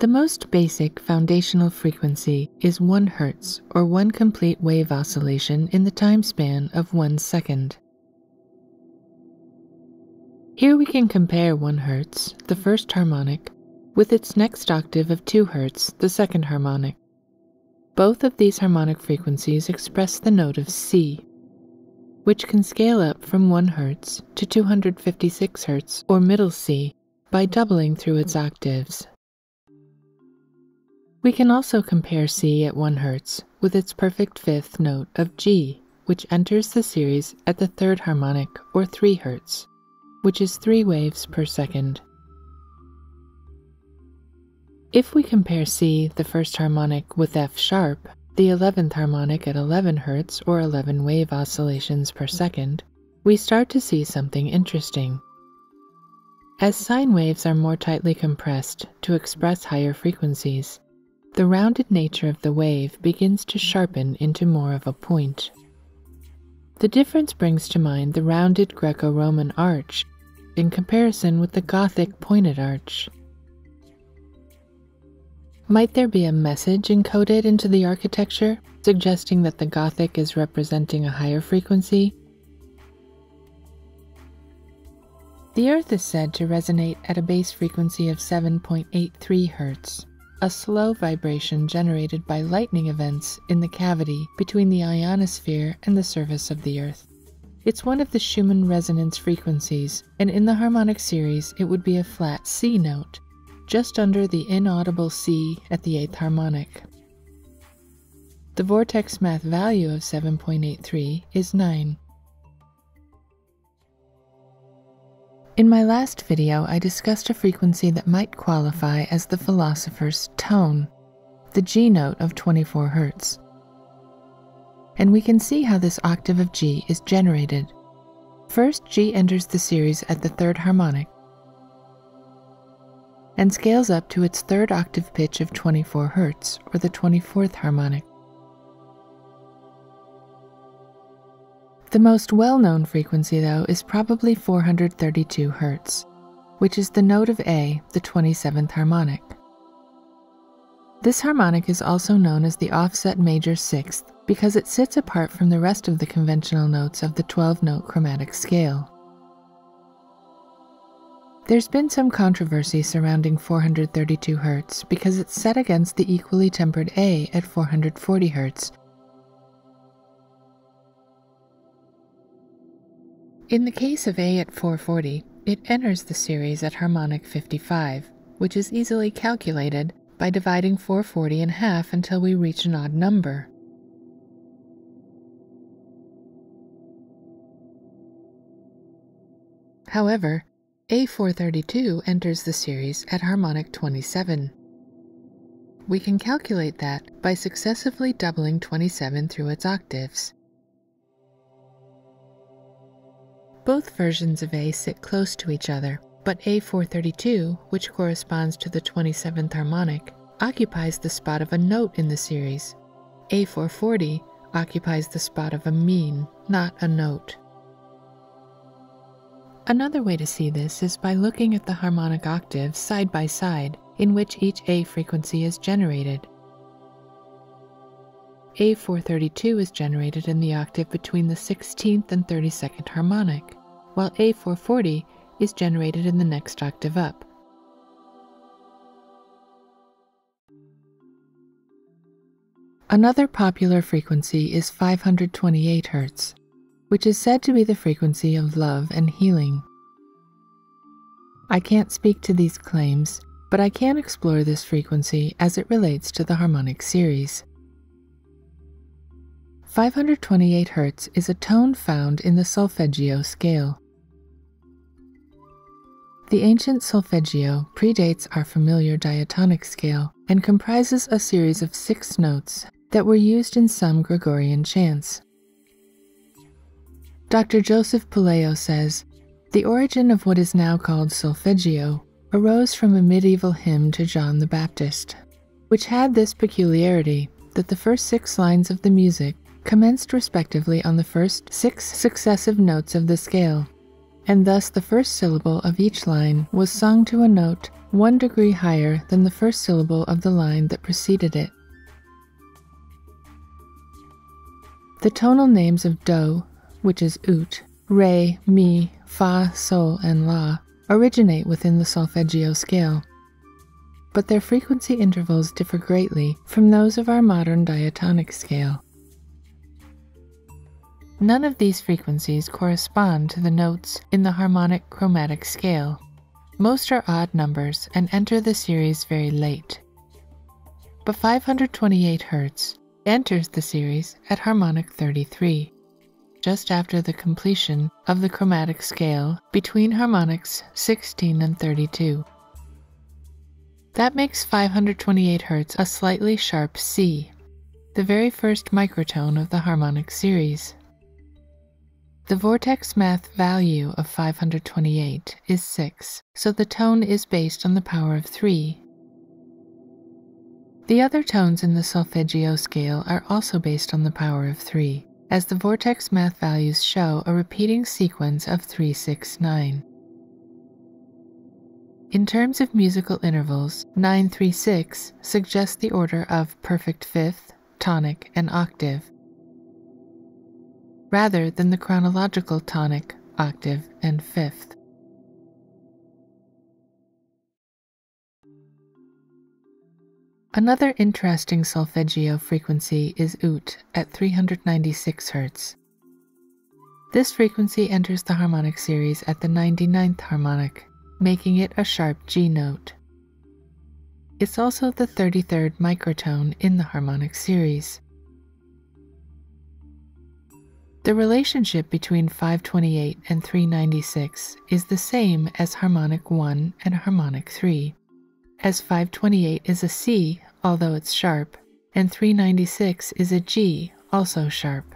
The most basic foundational frequency is 1 Hz, or one complete wave oscillation in the time span of 1 second. Here we can compare 1 Hz, the first harmonic, with its next octave of 2 Hz, the second harmonic. Both of these harmonic frequencies express the note of C, which can scale up from 1 Hz to 256 Hz or middle C by doubling through its octaves. We can also compare C at 1 Hz with its perfect fifth note of G, which enters the series at the third harmonic or 3 Hz, which is 3 waves per second. If we compare C, the first harmonic, with F sharp, the 11th harmonic at 11 Hz or 11 wave oscillations per second, we start to see something interesting. As sine waves are more tightly compressed to express higher frequencies, the rounded nature of the wave begins to sharpen into more of a point. The difference brings to mind the rounded Greco Roman arch in comparison with the Gothic pointed arch. Might there be a message encoded into the architecture suggesting that the Gothic is representing a higher frequency? The Earth is said to resonate at a base frequency of 7.83 Hz a slow vibration generated by lightning events in the cavity between the ionosphere and the surface of the Earth. It's one of the Schumann resonance frequencies, and in the harmonic series it would be a flat C note, just under the inaudible C at the eighth harmonic. The vortex math value of 7.83 is 9. In my last video, I discussed a frequency that might qualify as the philosopher's tone, the G note of 24 Hz. And we can see how this octave of G is generated. First, G enters the series at the third harmonic and scales up to its third octave pitch of 24 Hz, or the 24th harmonic. The most well known frequency, though, is probably 432 Hz, which is the note of A, the 27th harmonic. This harmonic is also known as the offset major sixth because it sits apart from the rest of the conventional notes of the 12 note chromatic scale. There's been some controversy surrounding 432 Hz because it's set against the equally tempered A at 440 Hz, In the case of A at 440, it enters the series at harmonic 55, which is easily calculated by dividing 440 in half until we reach an odd number. However, A432 enters the series at harmonic 27. We can calculate that by successively doubling 27 through its octaves. Both versions of A sit close to each other, but A432, which corresponds to the 27th harmonic, occupies the spot of a note in the series. A440 occupies the spot of a mean, not a note. Another way to see this is by looking at the harmonic octaves side by side in which each A frequency is generated. A432 is generated in the octave between the 16th and 32nd harmonic while A440 is generated in the next octave up. Another popular frequency is 528 Hz, which is said to be the frequency of love and healing. I can't speak to these claims, but I can explore this frequency as it relates to the harmonic series. 528 Hz is a tone found in the solfeggio scale. The ancient solfeggio predates our familiar diatonic scale and comprises a series of six notes that were used in some Gregorian chants. Dr. Joseph Puleo says, The origin of what is now called solfeggio arose from a medieval hymn to John the Baptist, which had this peculiarity that the first six lines of the music commenced respectively on the first six successive notes of the scale, and thus the first syllable of each line was sung to a note one degree higher than the first syllable of the line that preceded it. The tonal names of do, which is ut, re, mi, fa, sol, and la, originate within the solfeggio scale, but their frequency intervals differ greatly from those of our modern diatonic scale. None of these frequencies correspond to the notes in the harmonic chromatic scale. Most are odd numbers and enter the series very late. But 528 Hz enters the series at harmonic 33, just after the completion of the chromatic scale between harmonics 16 and 32. That makes 528 Hz a slightly sharp C, the very first microtone of the harmonic series. The vortex math value of 528 is 6, so the tone is based on the power of 3. The other tones in the solfeggio scale are also based on the power of 3, as the vortex math values show a repeating sequence of 369. In terms of musical intervals, 936 suggests the order of perfect fifth, tonic, and octave, rather than the chronological tonic, octave, and fifth. Another interesting solfeggio frequency is ut at 396 Hz. This frequency enters the harmonic series at the 99th harmonic, making it a sharp G note. It's also the 33rd microtone in the harmonic series. The relationship between 528 and 396 is the same as harmonic 1 and harmonic 3, as 528 is a C, although it's sharp, and 396 is a G, also sharp.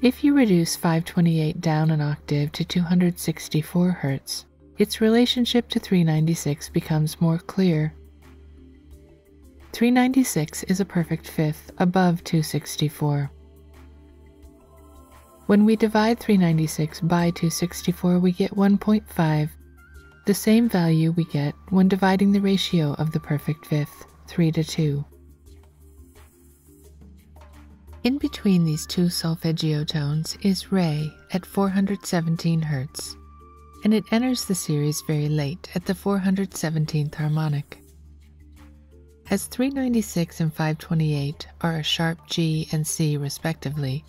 If you reduce 528 down an octave to 264 Hz, its relationship to 396 becomes more clear 396 is a perfect fifth above 264. When we divide 396 by 264, we get 1.5, the same value we get when dividing the ratio of the perfect fifth, 3 to 2. In between these two solfeggio tones is Re at 417 Hz, and it enters the series very late at the 417th harmonic. As 396 and 528 are a sharp G and C respectively,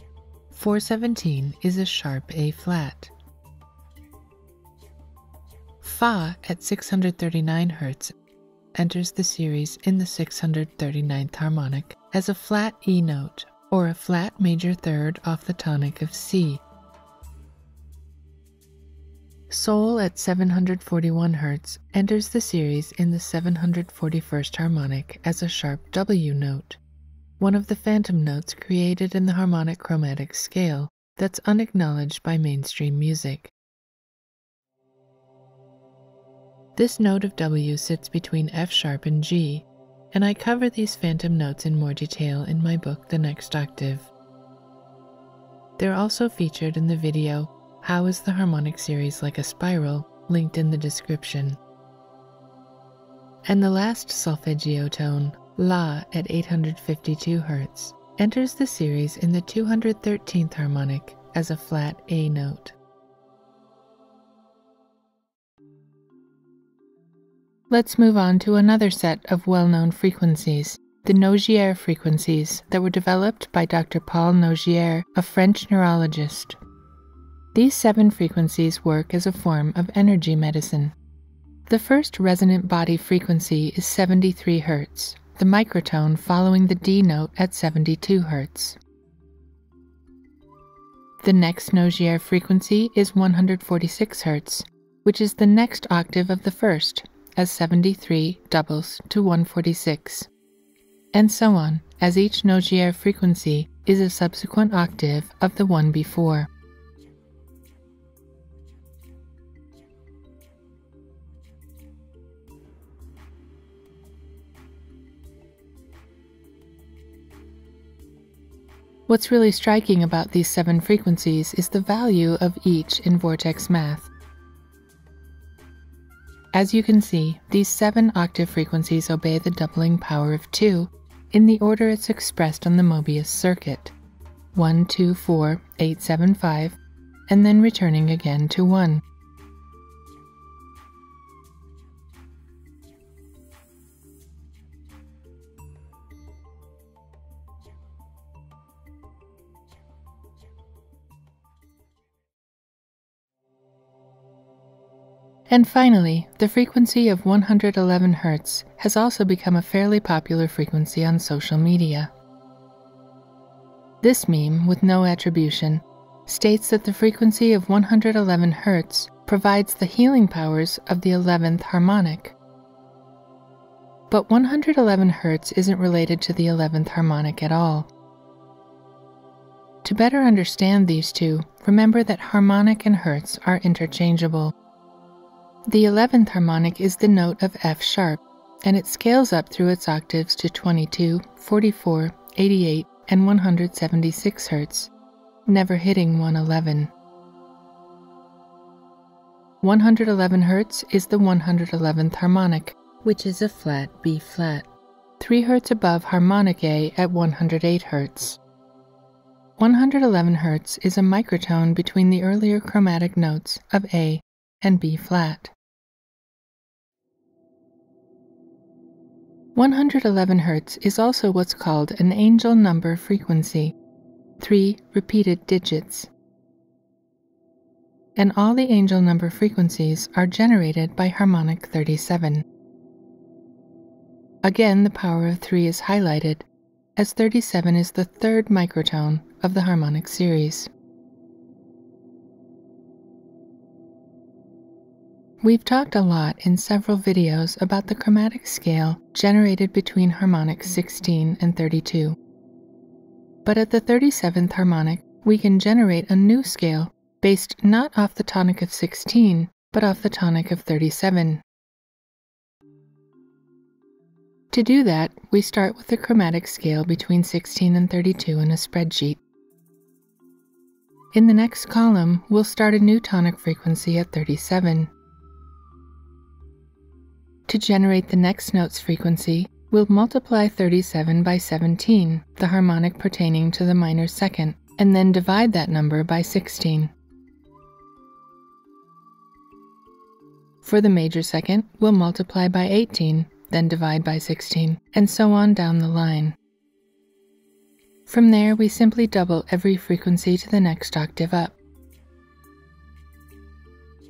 417 is a sharp A flat. Fa at 639 Hz enters the series in the 639th harmonic as a flat E note or a flat major third off the tonic of C Sol at 741 Hz enters the series in the 741st harmonic as a sharp W note, one of the phantom notes created in the harmonic chromatic scale that's unacknowledged by mainstream music. This note of W sits between F sharp and G, and I cover these phantom notes in more detail in my book The Next Octave. They're also featured in the video how is the harmonic series like a spiral linked in the description? And the last solfeggio tone, La at 852 Hz, enters the series in the 213th harmonic as a flat A note. Let's move on to another set of well known frequencies, the Nogier frequencies that were developed by Dr. Paul Nogier, a French neurologist. These seven frequencies work as a form of energy medicine. The first resonant body frequency is 73 Hz, the microtone following the D note at 72 Hz. The next Nogier frequency is 146 Hz, which is the next octave of the first, as 73 doubles to 146. And so on, as each Nogier frequency is a subsequent octave of the one before. What's really striking about these seven frequencies is the value of each in vortex math. As you can see, these seven octave frequencies obey the doubling power of 2 in the order it's expressed on the Mobius circuit 1, 2, 4, 8, 7, 5, and then returning again to 1. And finally, the frequency of 111 Hz has also become a fairly popular frequency on social media. This meme, with no attribution, states that the frequency of 111 Hz provides the healing powers of the 11th harmonic. But 111 Hz isn't related to the 11th harmonic at all. To better understand these two, remember that harmonic and Hertz are interchangeable. The 11th harmonic is the note of F sharp, and it scales up through its octaves to 22, 44, 88, and 176 Hz, never hitting 111. 111 Hz is the 111th harmonic, which is a flat B flat, 3 Hz above harmonic A at 108 Hz. 111 Hz is a microtone between the earlier chromatic notes of A and B flat. 111 Hz is also what's called an angel number frequency, three repeated digits. And all the angel number frequencies are generated by harmonic 37. Again, the power of 3 is highlighted, as 37 is the third microtone of the harmonic series. We've talked a lot in several videos about the chromatic scale generated between harmonics 16 and 32. But at the 37th harmonic, we can generate a new scale based not off the tonic of 16, but off the tonic of 37. To do that, we start with the chromatic scale between 16 and 32 in a spreadsheet. In the next column, we'll start a new tonic frequency at 37. To generate the next note's frequency, we'll multiply 37 by 17, the harmonic pertaining to the minor second, and then divide that number by 16. For the major second, we'll multiply by 18, then divide by 16, and so on down the line. From there, we simply double every frequency to the next octave up.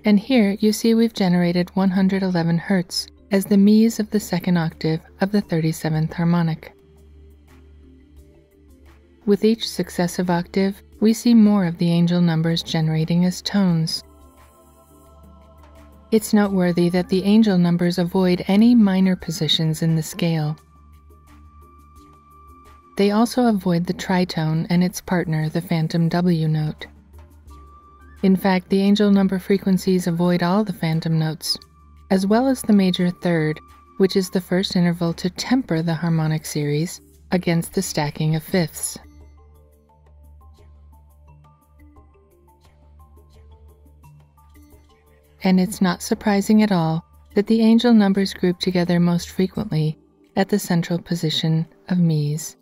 And here you see we've generated 111 Hz, as the mis of the second octave of the 37th harmonic. With each successive octave, we see more of the angel numbers generating as tones. It's noteworthy that the angel numbers avoid any minor positions in the scale. They also avoid the tritone and its partner, the phantom W note. In fact, the angel number frequencies avoid all the phantom notes, as well as the major third, which is the first interval to temper the harmonic series against the stacking of fifths. And it's not surprising at all that the angel numbers group together most frequently at the central position of mis.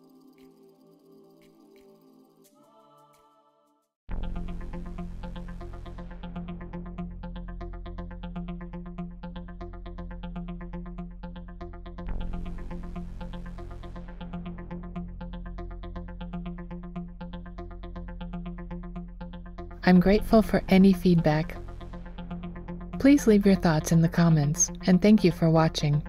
I'm grateful for any feedback. Please leave your thoughts in the comments, and thank you for watching.